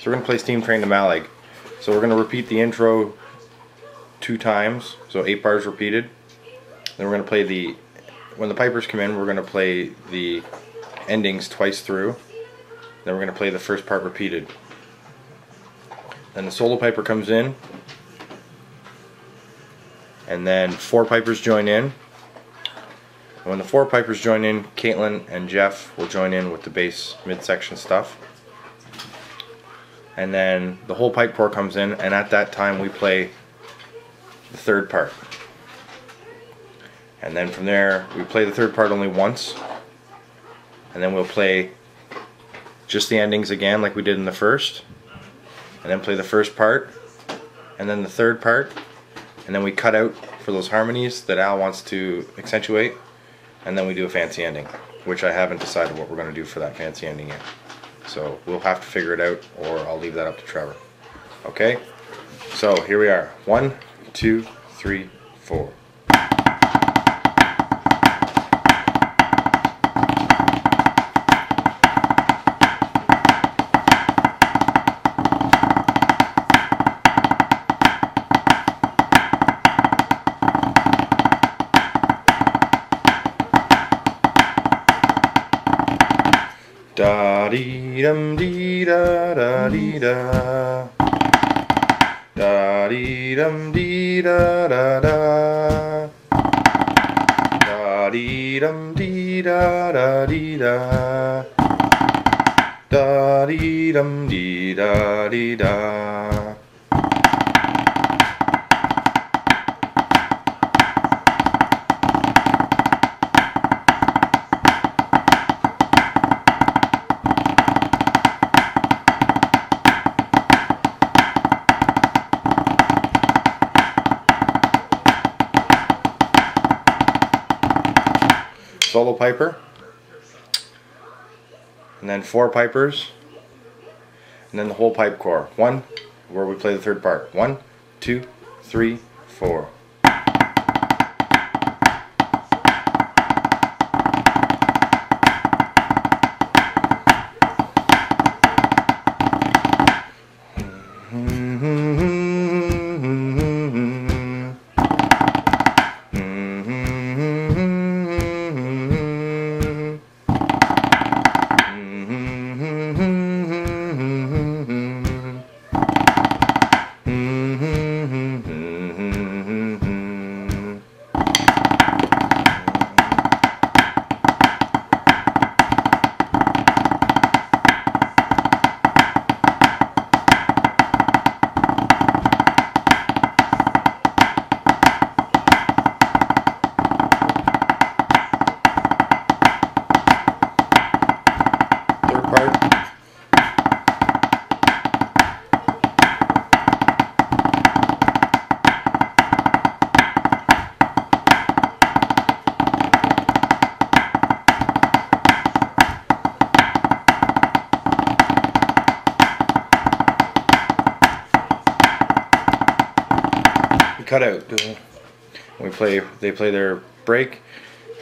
So we're going to play Steam Train to Mallaig. So we're going to repeat the intro two times, so eight bars repeated. Then we're going to play the, when the pipers come in, we're going to play the endings twice through. Then we're going to play the first part repeated. Then the solo piper comes in, and then four pipers join in. when the four pipers join in, Caitlin and Jeff will join in with the bass midsection stuff and then the whole pipe corps comes in and at that time we play the third part and then from there we play the third part only once and then we'll play just the endings again like we did in the first and then play the first part and then the third part and then we cut out for those harmonies that Al wants to accentuate and then we do a fancy ending which I haven't decided what we're going to do for that fancy ending yet. So we'll have to figure it out or I'll leave that up to Trevor. Okay? So here we are. One, two, three, four. Da dee dum dee da da dee da. Da dee dum dee da da da. Da dee dum dee da da dee da. Da dee dum dee da dee da. Solo piper, and then four pipers, and then the whole pipe corps. One, where we play the third part. One, two, three, four. Cut out. We play. They play their break,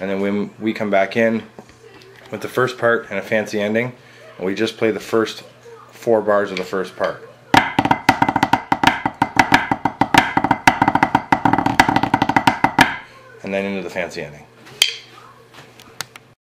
and then when we come back in with the first part and a fancy ending. We just play the first four bars of the first part. And then into the fancy ending.